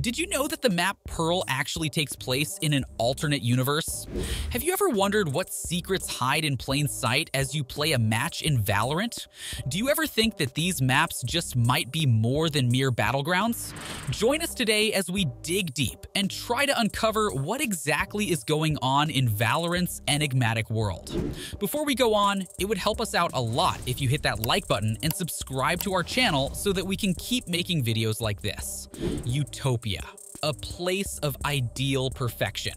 Did you know that the map Pearl actually takes place in an alternate universe? Have you ever wondered what secrets hide in plain sight as you play a match in Valorant? Do you ever think that these maps just might be more than mere battlegrounds? Join us today as we dig deep and try to uncover what exactly is going on in Valorant's enigmatic world. Before we go on, it would help us out a lot if you hit that like button and subscribe to our channel so that we can keep making videos like this. Utopia a place of ideal perfection.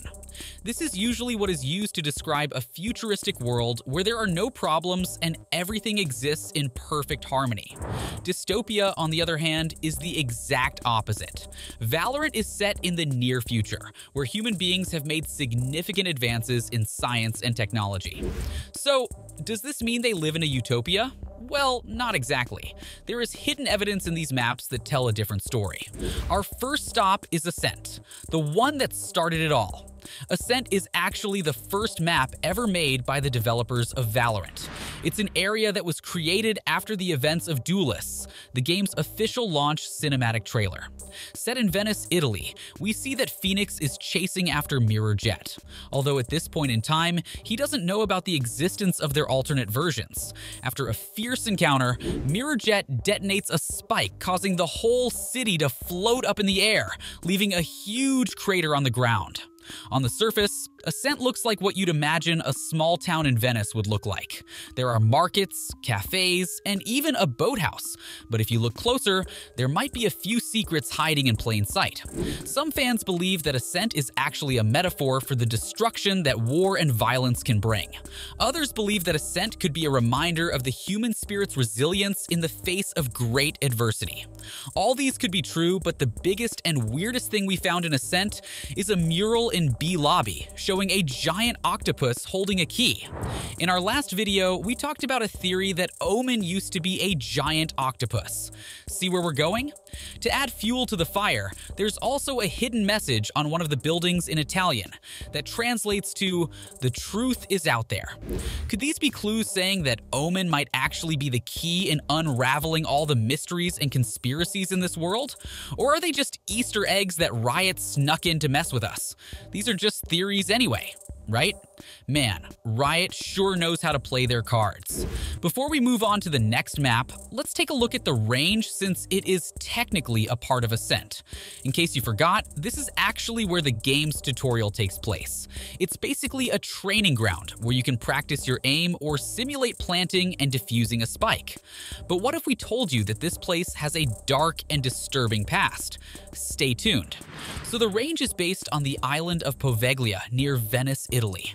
This is usually what is used to describe a futuristic world where there are no problems and everything exists in perfect harmony. Dystopia, on the other hand, is the exact opposite. Valorant is set in the near future, where human beings have made significant advances in science and technology. So, does this mean they live in a utopia? Well, not exactly. There is hidden evidence in these maps that tell a different story. Our first stop is Ascent, the one that started it all. Ascent is actually the first map ever made by the developers of Valorant. It's an area that was created after the events of Duelists, the game's official launch cinematic trailer. Set in Venice, Italy, we see that Phoenix is chasing after Mirror Jett. Although at this point in time, he doesn't know about the existence of their alternate versions. After a fierce encounter, Mirror Jett detonates a spike, causing the whole city to float up in the air, leaving a huge crater on the ground. On the surface, Ascent looks like what you'd imagine a small town in Venice would look like. There are markets, cafes, and even a boathouse. But if you look closer, there might be a few secrets hiding in plain sight. Some fans believe that Ascent is actually a metaphor for the destruction that war and violence can bring. Others believe that Ascent could be a reminder of the human spirit's resilience in the face of great adversity. All these could be true, but the biggest and weirdest thing we found in Ascent is a mural in B Lobby showing a giant octopus holding a key. In our last video, we talked about a theory that Omen used to be a giant octopus. See where we're going? To add fuel to the fire, there's also a hidden message on one of the buildings in Italian that translates to, the truth is out there. Could these be clues saying that Omen might actually be the key in unraveling all the mysteries and conspiracies in this world? Or are they just Easter eggs that Riot snuck in to mess with us? These are just theories anyway Anyway, right? Man, Riot sure knows how to play their cards. Before we move on to the next map, let's take a look at the range since it is technically a part of Ascent. In case you forgot, this is actually where the game's tutorial takes place. It's basically a training ground where you can practice your aim or simulate planting and defusing a spike. But what if we told you that this place has a dark and disturbing past? Stay tuned. So the range is based on the island of Poveglia near Venice, Italy.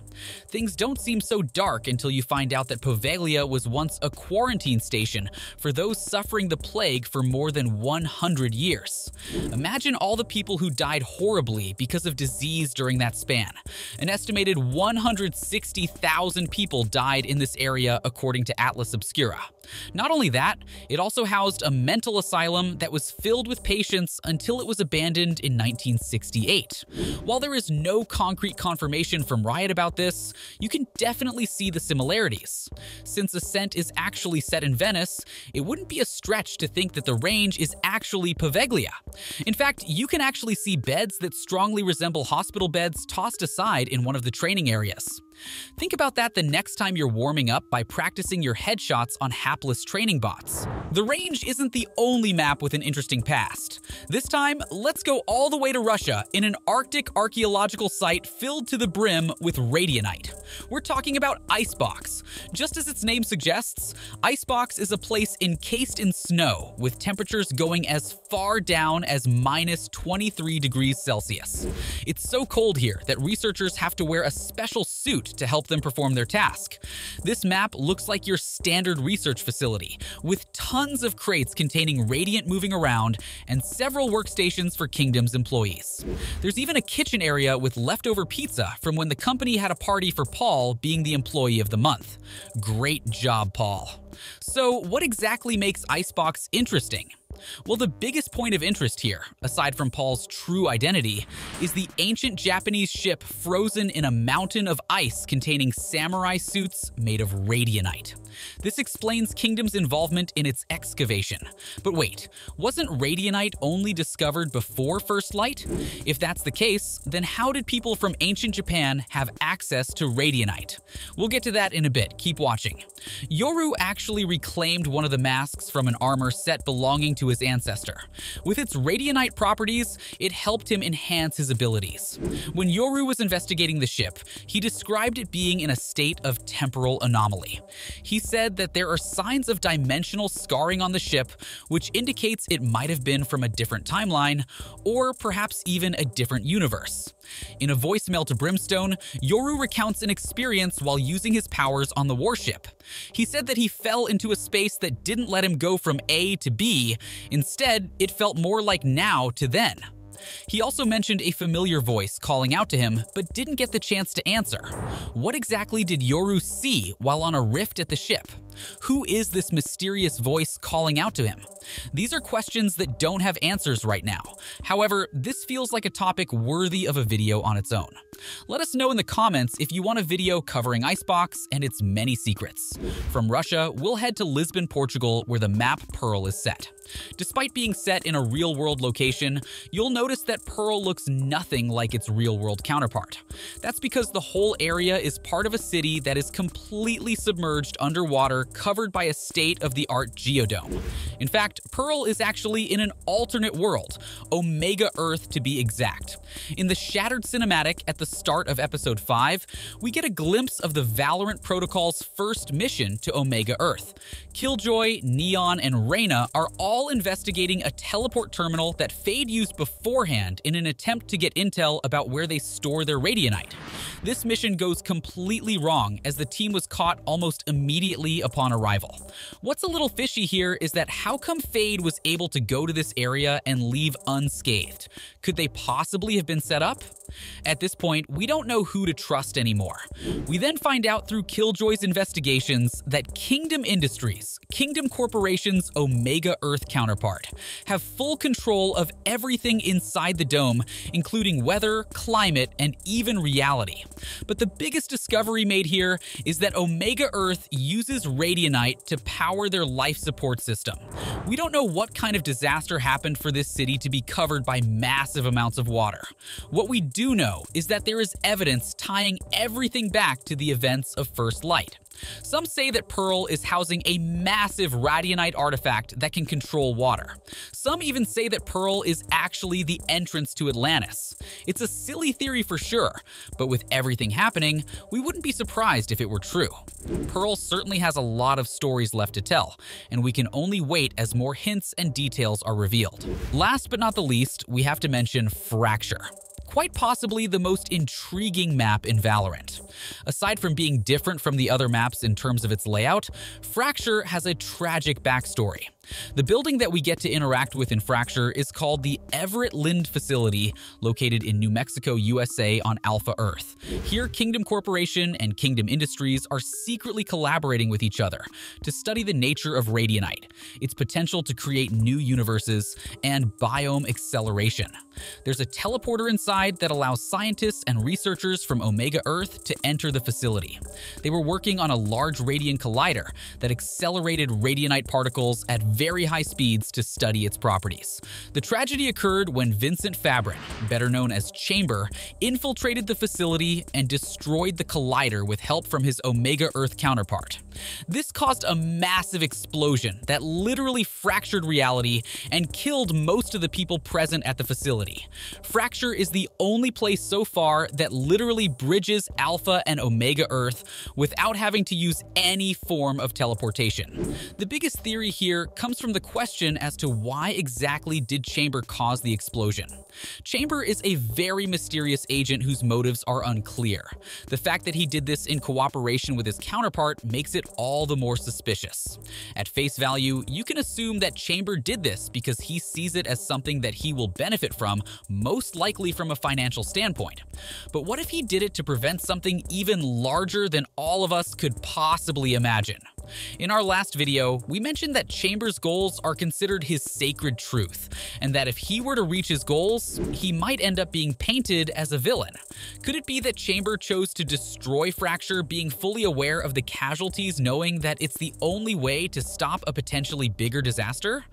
Things don't seem so dark until you find out that Poveglia was once a quarantine station for those suffering the plague for more than 100 years. Imagine all the people who died horribly because of disease during that span. An estimated 160,000 people died in this area according to Atlas Obscura. Not only that, it also housed a mental asylum that was filled with patients until it was abandoned in 1968. While there is no concrete confirmation from Riot about this, you can definitely see the similarities. Since Ascent is actually set in Venice, it wouldn't be a stretch to think that the range is actually Poveglia. In fact, you can actually see beds that strongly resemble hospital beds tossed aside in one of the training areas. Think about that the next time you're warming up by practicing your headshots on hapless training bots. The range isn't the only map with an interesting past. This time, let's go all the way to Russia in an Arctic archaeological site filled to the brim with radianite. We're talking about Icebox. Just as its name suggests, Icebox is a place encased in snow with temperatures going as far down as minus 23 degrees Celsius. It's so cold here that researchers have to wear a special suit to help them perform their task. This map looks like your standard research facility, with tons of crates containing Radiant moving around and several workstations for Kingdom's employees. There's even a kitchen area with leftover pizza from when the company had a party for Paul being the employee of the month. Great job, Paul. So, what exactly makes Icebox interesting? Well, the biggest point of interest here, aside from Paul's true identity, is the ancient Japanese ship frozen in a mountain of ice containing samurai suits made of radianite. This explains Kingdom's involvement in its excavation. But wait, wasn't radianite only discovered before First Light? If that's the case, then how did people from ancient Japan have access to radianite? We'll get to that in a bit, keep watching. Yoru actually reclaimed one of the masks from an armor set belonging to his ancestor. With its radianite properties, it helped him enhance his abilities. When Yoru was investigating the ship, he described it being in a state of temporal anomaly. He said that there are signs of dimensional scarring on the ship, which indicates it might have been from a different timeline, or perhaps even a different universe. In a voicemail to Brimstone, Yoru recounts an experience while using his powers on the warship. He said that he fell into a space that didn't let him go from A to B, instead, it felt more like now to then. He also mentioned a familiar voice calling out to him, but didn't get the chance to answer. What exactly did Yoru see while on a rift at the ship? Who is this mysterious voice calling out to him? These are questions that don't have answers right now. However, this feels like a topic worthy of a video on its own. Let us know in the comments if you want a video covering Icebox and its many secrets. From Russia, we'll head to Lisbon, Portugal, where the map Pearl is set. Despite being set in a real-world location, you'll notice that Pearl looks nothing like its real-world counterpart. That's because the whole area is part of a city that is completely submerged underwater covered by a state-of-the-art geodome. In fact, Pearl is actually in an alternate world, Omega Earth to be exact. In the Shattered cinematic at the start of episode 5, we get a glimpse of the Valorant Protocol's first mission to Omega Earth. Killjoy, Neon, and Reyna are all investigating a teleport terminal that Fade used beforehand in an attempt to get intel about where they store their Radianite. This mission goes completely wrong as the team was caught almost immediately upon arrival. What's a little fishy here is that how come Fade was able to go to this area and leave unscathed? Could they possibly have been set up? At this point, we don't know who to trust anymore. We then find out through Killjoy's investigations that Kingdom Industries, Kingdom Corporation's Omega Earth counterpart, have full control of everything inside the dome, including weather, climate, and even reality. But the biggest discovery made here is that Omega Earth uses Radianite to power their life support system. We don't know what kind of disaster happened for this city to be covered by massive amounts of water. What we do know is that there is evidence tying everything back to the events of First Light. Some say that Pearl is housing a massive Radianite artifact that can control water. Some even say that Pearl is actually the entrance to Atlantis. It's a silly theory for sure, but with everything happening, we wouldn't be surprised if it were true. Pearl certainly has a lot of stories left to tell, and we can only wait as more hints and details are revealed. Last but not the least, we have to mention Fracture quite possibly the most intriguing map in Valorant. Aside from being different from the other maps in terms of its layout, Fracture has a tragic backstory. The building that we get to interact with in Fracture is called the Everett Lind Facility, located in New Mexico, USA on Alpha Earth. Here, Kingdom Corporation and Kingdom Industries are secretly collaborating with each other to study the nature of radianite, its potential to create new universes, and biome acceleration. There's a teleporter inside that allows scientists and researchers from Omega Earth to enter the facility. They were working on a large radiant collider that accelerated radianite particles at very high speeds to study its properties. The tragedy occurred when Vincent Fabron, better known as Chamber, infiltrated the facility and destroyed the collider with help from his Omega Earth counterpart. This caused a massive explosion that literally fractured reality and killed most of the people present at the facility. Fracture is the only place so far that literally bridges Alpha and Omega Earth without having to use any form of teleportation. The biggest theory here comes from the question as to why exactly did Chamber cause the explosion. Chamber is a very mysterious agent whose motives are unclear. The fact that he did this in cooperation with his counterpart makes it all the more suspicious. At face value, you can assume that Chamber did this because he sees it as something that he will benefit from, most likely from a financial standpoint. But what if he did it to prevent something even larger than all of us could possibly imagine? In our last video, we mentioned that Chamber's goals are considered his sacred truth, and that if he were to reach his goals, he might end up being painted as a villain. Could it be that Chamber chose to destroy Fracture being fully aware of the casualties knowing that it's the only way to stop a potentially bigger disaster?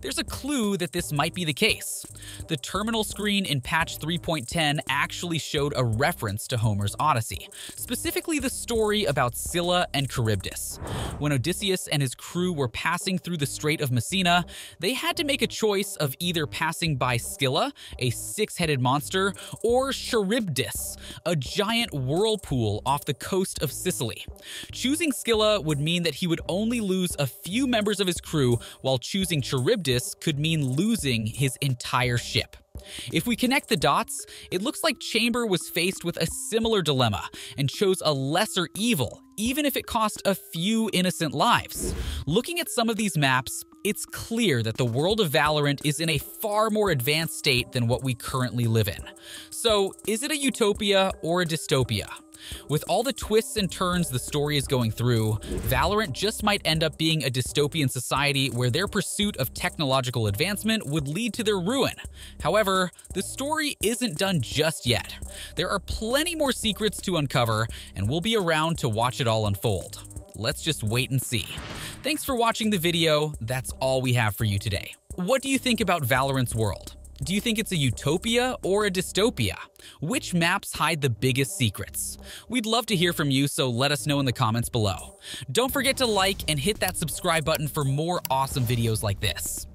There's a clue that this might be the case. The terminal screen in patch 3.10 actually showed a reference to Homer's Odyssey, specifically the story about Scylla and Charybdis. When Odysseus and his crew were passing through the Strait of Messina, they had to make a choice of either passing by Scylla, a six-headed monster, or Charybdis, a giant whirlpool off the coast of Sicily. Choosing Scylla would mean that he would only lose a few members of his crew, while choosing Charybdis could mean losing his entire ship. If we connect the dots, it looks like Chamber was faced with a similar dilemma and chose a lesser evil, even if it cost a few innocent lives. Looking at some of these maps, it's clear that the world of Valorant is in a far more advanced state than what we currently live in. So, is it a utopia or a dystopia? With all the twists and turns the story is going through, Valorant just might end up being a dystopian society where their pursuit of technological advancement would lead to their ruin. However, the story isn't done just yet. There are plenty more secrets to uncover, and we'll be around to watch it all unfold. Let's just wait and see. Thanks for watching the video, that's all we have for you today. What do you think about Valorant's world? Do you think it's a utopia or a dystopia? Which maps hide the biggest secrets? We'd love to hear from you, so let us know in the comments below. Don't forget to like and hit that subscribe button for more awesome videos like this.